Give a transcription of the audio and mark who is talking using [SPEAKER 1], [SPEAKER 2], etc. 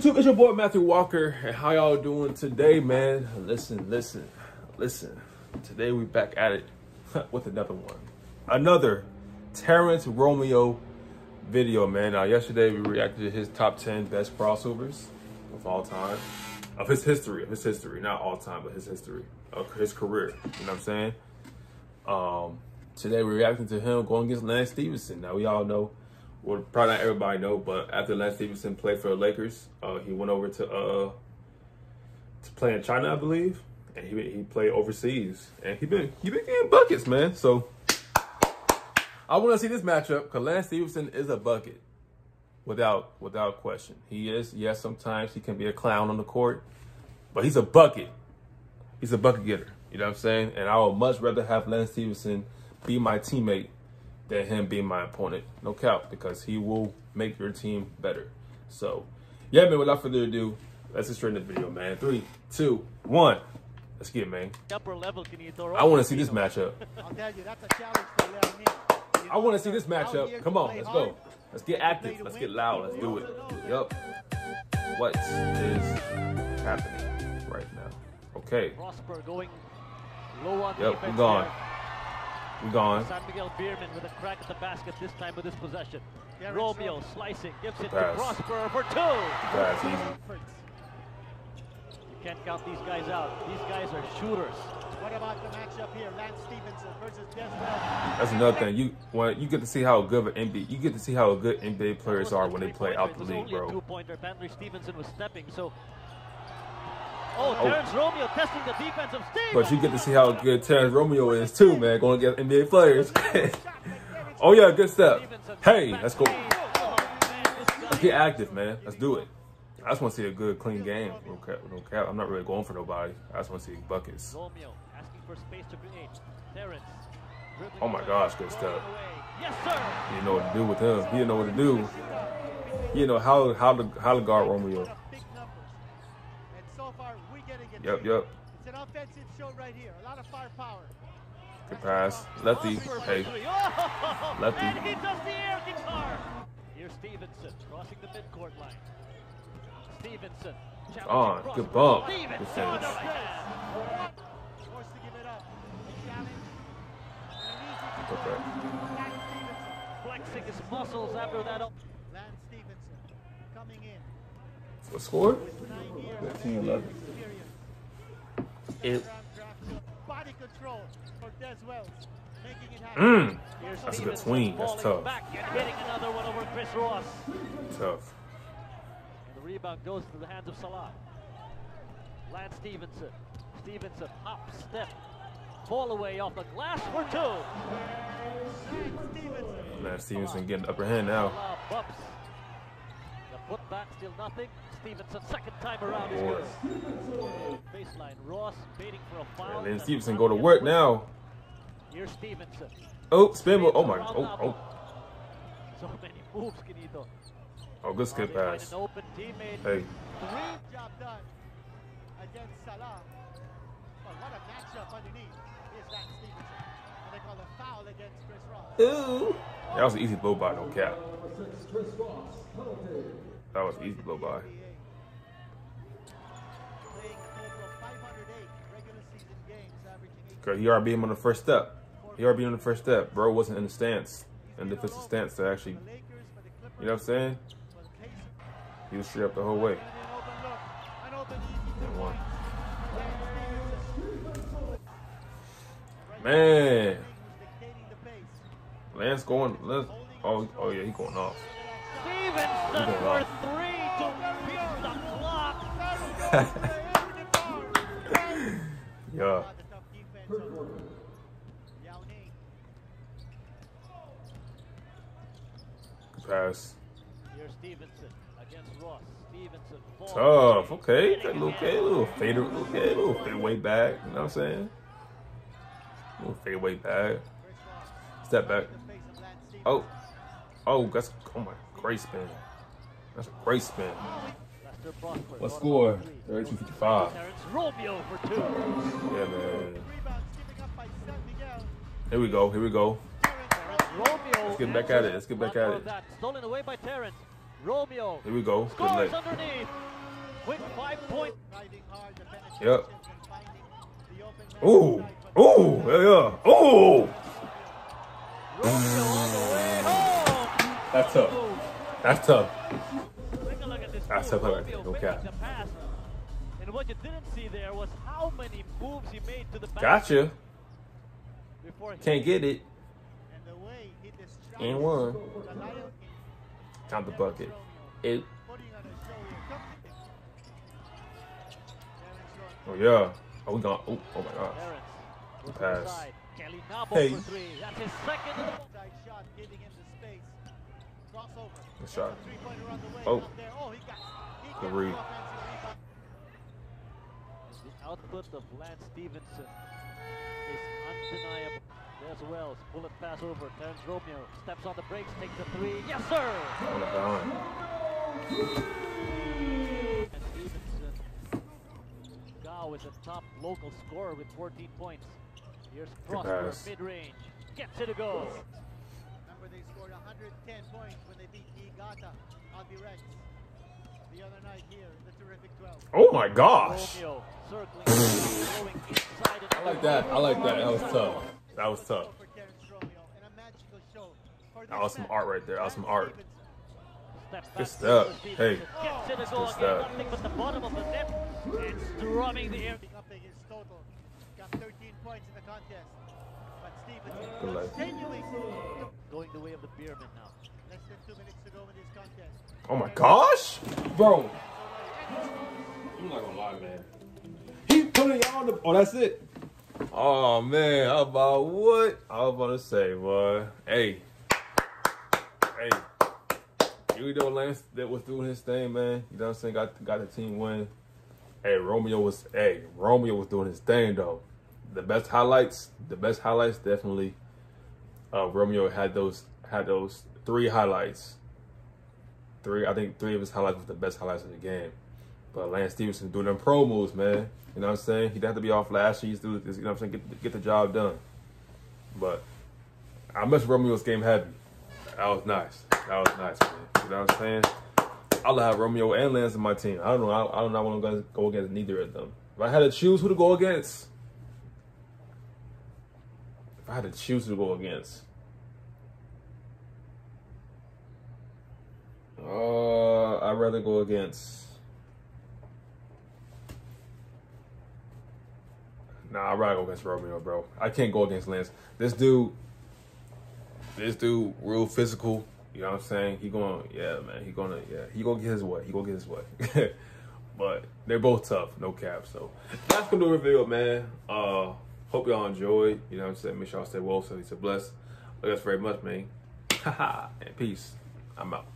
[SPEAKER 1] YouTube? It's your boy Matthew Walker, and how y'all doing today, man? Listen, listen, listen. Today we back at it with another one, another Terrence Romeo video, man. Now, yesterday we reacted to his top ten best crossovers of all time, of his history, of his history, not all time, but his history, of his career. You know what I'm saying? Um, today we're reacting to him going against Lance Stephenson. Now we all know well, probably not everybody know, but after Lance Stephenson played for the Lakers, uh, he went over to uh, to play in China, I believe, and he he played overseas, and he been he been getting buckets, man. So I want to see this matchup because Lance Stephenson is a bucket, without without question. He is. Yes, sometimes he can be a clown on the court, but he's a bucket. He's a bucket getter. You know what I'm saying? And I would much rather have Lance Stephenson be my teammate than him being my opponent. No cap, because he will make your team better. So, yeah, man, without further ado, let's just straight in the video, man. Three, two, one. Let's get it, man.
[SPEAKER 2] Upper level, can you throw
[SPEAKER 1] I want to see this matchup.
[SPEAKER 3] I'll tell you, that's a challenge for Liaoning. You
[SPEAKER 1] I want to see this matchup. Come on, let's
[SPEAKER 3] hard.
[SPEAKER 1] go. Let's get active. Let's get loud. Let's do it. Yup. What is happening right now? Okay.
[SPEAKER 2] Prosper going low on
[SPEAKER 1] Yep,
[SPEAKER 2] defense
[SPEAKER 1] we gone.
[SPEAKER 2] there.
[SPEAKER 1] We gone.
[SPEAKER 2] San Miguel Beermen with a crack at the basket this time with this possession.
[SPEAKER 3] Terrence
[SPEAKER 2] Romeo
[SPEAKER 3] Romeo.
[SPEAKER 2] slicing, gives it to
[SPEAKER 1] Pass.
[SPEAKER 2] Prosper for two.
[SPEAKER 1] That's easy.
[SPEAKER 2] You can't count these guys out. These guys are shooters.
[SPEAKER 3] What about the matchup here? Lance Stephenson versus Desmond.
[SPEAKER 1] That's another thing. You when you get to see how good of an NBA you get to see how good NBA players are when they play out the league,
[SPEAKER 2] It was only a
[SPEAKER 1] bro.
[SPEAKER 2] two-pointer. Bentley Stephenson was stepping, so. Oh, oh, Terrence Romeo testing the defense of Stevens.
[SPEAKER 1] But you get to see how good Terrence Romeo is too, man. Going against NBA players. oh yeah, good step. Hey, let's go. Let's get active, man. Let's do it. I just want to see a good, clean game. No cap, no cap. I'm not really going for nobody. I just want to see buckets.
[SPEAKER 2] Romeo asking for space to create. Terrence. dribbling
[SPEAKER 1] Oh my gosh, good stuff.
[SPEAKER 2] away. Yes, sir.
[SPEAKER 1] He didn't know what to do with him. He didn't know what to do. He didn't know how how to how to guard Romeo.
[SPEAKER 3] Big numbers. And so far, we're getting it.
[SPEAKER 1] Yep, yep.
[SPEAKER 3] It's an offensive show right here. A lot of firepower.
[SPEAKER 1] Good pass. Lefty. Hey.
[SPEAKER 2] Oh,
[SPEAKER 1] Lefty.
[SPEAKER 2] And he does the air guitar. Here's Stephenson crossing the midcourt line.
[SPEAKER 1] Stephenson.
[SPEAKER 2] Prosper.
[SPEAKER 1] Good bump.
[SPEAKER 2] Stephenson
[SPEAKER 1] Good
[SPEAKER 2] with
[SPEAKER 1] finish.
[SPEAKER 2] the right hand.
[SPEAKER 3] Forced to give it up. A challenge. And an easy
[SPEAKER 1] Okay.
[SPEAKER 3] control. Lance Stephenson.
[SPEAKER 2] Flexing his muscles after that.
[SPEAKER 3] Lance Stephenson coming in
[SPEAKER 1] What score?
[SPEAKER 3] with nine years of
[SPEAKER 1] 13, 11. It.
[SPEAKER 3] Body control for Dez Wells. Making.
[SPEAKER 1] Mm. That's a good swing. That's
[SPEAKER 2] falling
[SPEAKER 1] tough.
[SPEAKER 2] Back and hitting another one over Chris Ross.
[SPEAKER 1] Tough.
[SPEAKER 2] The rebound goes to the hands of Salah. Lance Stephenson. Stephenson, hop, step, fall away off the glass for two.
[SPEAKER 3] Lance
[SPEAKER 1] Stephenson. Stephenson getting the upper hand now.
[SPEAKER 2] Salah put back, still nothing. Stephenson, second time around is
[SPEAKER 1] Boy.
[SPEAKER 2] good. Baseline, Ross baiting for a foul.
[SPEAKER 1] And then
[SPEAKER 2] Stephenson
[SPEAKER 1] go to work now.
[SPEAKER 2] Here's Stephenson.
[SPEAKER 1] Oh, spin. Oh my. Oh, oh.
[SPEAKER 2] So many moves, Kenito.
[SPEAKER 1] Oh, good skip pass.
[SPEAKER 2] Open.
[SPEAKER 1] Hey.
[SPEAKER 3] Three job done against Salah. But what a matchup underneath is Lance Stephenson. And they call a foul against Chris Ross.
[SPEAKER 1] Ooh. That was an easy blow by, no cap. That was easy blow by.
[SPEAKER 3] NBA. Playing a total of 508 regular season games, averaging 8
[SPEAKER 1] Cause he already him on the first step. He already on the first step. Bro wasn't in the stance, in the defensive stance to actually, you know what I'm saying? He was straight up the whole way. Man. Lance going. Lance, oh, oh yeah, he going off. Stephenson
[SPEAKER 2] for three to beat the clock.
[SPEAKER 1] Yeah.
[SPEAKER 3] Tough defense on Yao Ning.
[SPEAKER 1] Good pass.
[SPEAKER 2] Here's Stephenson against Ross. Stephenson.
[SPEAKER 1] Tough. Okay. That little, okay, little fader, okay, little fadeaway back. You know what I'm saying? Little fadeaway back. Step back.
[SPEAKER 3] in the face of Lance Stephenson.
[SPEAKER 1] Oh, oh, that's oh my great spin. That's a great spin. What score?
[SPEAKER 2] up
[SPEAKER 1] 32-55.
[SPEAKER 2] Terrence Romeo for two.
[SPEAKER 1] Yeah, man.
[SPEAKER 3] Rebound skipping up by San Miguel.
[SPEAKER 1] Here we go. Here we go. Let's get back at it. Let's get back at it.
[SPEAKER 2] Stolen away by Terrence. Romeo
[SPEAKER 1] Here we go. Good
[SPEAKER 2] scores
[SPEAKER 1] leg.
[SPEAKER 2] underneath. Quick five point.
[SPEAKER 3] Driving hard, the
[SPEAKER 1] Yep.
[SPEAKER 3] penetrations and finding the open man
[SPEAKER 1] Ooh, ooh, yeah, yeah. Ooh.
[SPEAKER 2] Romeo on the way home.
[SPEAKER 1] That's tough. That's tough.
[SPEAKER 2] Take a look at this
[SPEAKER 1] That's tough right
[SPEAKER 2] Romeo
[SPEAKER 1] there, no cap.
[SPEAKER 2] And what you didn't see there was how many moves he made to the back
[SPEAKER 1] Gotcha. Can't get it.
[SPEAKER 3] And the way he
[SPEAKER 1] And one. Count the bucket. It.
[SPEAKER 3] Putting on a show here. Come to him. Terrence
[SPEAKER 1] Oh yeah. Oh, we gone. Oh, oh my gosh.
[SPEAKER 2] Terrence goes to the
[SPEAKER 1] Pass. Hey.
[SPEAKER 2] That's his second in the ball.
[SPEAKER 3] Side shot, giving him the space. Crossover.
[SPEAKER 1] Good shot.
[SPEAKER 3] Three-pointer the.
[SPEAKER 1] Oh.
[SPEAKER 3] Up there. Oh, he got. He
[SPEAKER 1] Good read.
[SPEAKER 3] the offensive rebound.
[SPEAKER 2] The output of Lance Stephenson is undeniable. There's Wells. Bullet pass over. Terrence Romeo steps on the brakes, takes a three. Yes, sir!
[SPEAKER 1] Oh my.
[SPEAKER 2] And Stephenson. Gao is a top local scorer with 14 points. Here's Prosper, mid-range. Gets it to go.
[SPEAKER 3] Remember, 110 points when they beat Niigata Albirex the other night here in the terrific 12.
[SPEAKER 1] Oh my gosh.
[SPEAKER 2] Romeo circling, going inside.
[SPEAKER 1] I like that. I like that. That was tough. That was tough.
[SPEAKER 3] For Terrence Romeo, and a magical show for
[SPEAKER 1] That was some
[SPEAKER 3] this
[SPEAKER 1] art right there. That was some art.
[SPEAKER 3] Stephenson.
[SPEAKER 2] Step
[SPEAKER 1] Good stuff. Hey.
[SPEAKER 2] Gets it
[SPEAKER 1] Good stuff.
[SPEAKER 2] Nothing but the bottom of the net. It's drumming the air.
[SPEAKER 3] Upping his total. Got 13 points in the contest. But Stephenson
[SPEAKER 1] Good luck.
[SPEAKER 3] continuing
[SPEAKER 2] Going the way of the Beermen now.
[SPEAKER 3] less than two minutes to go in this contest.
[SPEAKER 1] Oh my gosh. Bro. I'm not gonna lie, man. He put it on the. Oh, that's it. Oh man, how about what? I was about to say, boy. Hey, hey. You know, Lance that was doing his thing, man. You know what I'm saying? Got got the team win. Hey, Romeo was. Hey, Romeo was doing his thing though. The best highlights. The best highlights definitely. Uh, Romeo had those had those three highlights. Three, I think three of his highlights was the best highlights of the game. But Lance Stephenson doing them pro moves, man. You know what I'm saying? He'd have to be all flashy. He's doing, this, you know what I'm saying? Get, get the job done. But I miss Romeo's game heavy. That was nice. That was nice, man. You know what I'm saying? I'll have Romeo and Lance in my team. I don't know. I, I don't know. I want to go against neither of them. If I had to choose who to go against, I had to choose to go against, uh, I'd rather go against. Nah, I'd rather go against Romeo, bro. I can't go against Lance. This dude, this dude, real physical. You know what I'm saying? He going, yeah, man. He gonna, yeah, he gonna get his way. He gonna get his way. but they're both tough, no cap. So that's gonna do a video, man. Uh, hope y'all enjoyed. You know what I'm saying? Make sure y'all stay well, so he's a bless. Love you guys very much, man. and peace. I'm out.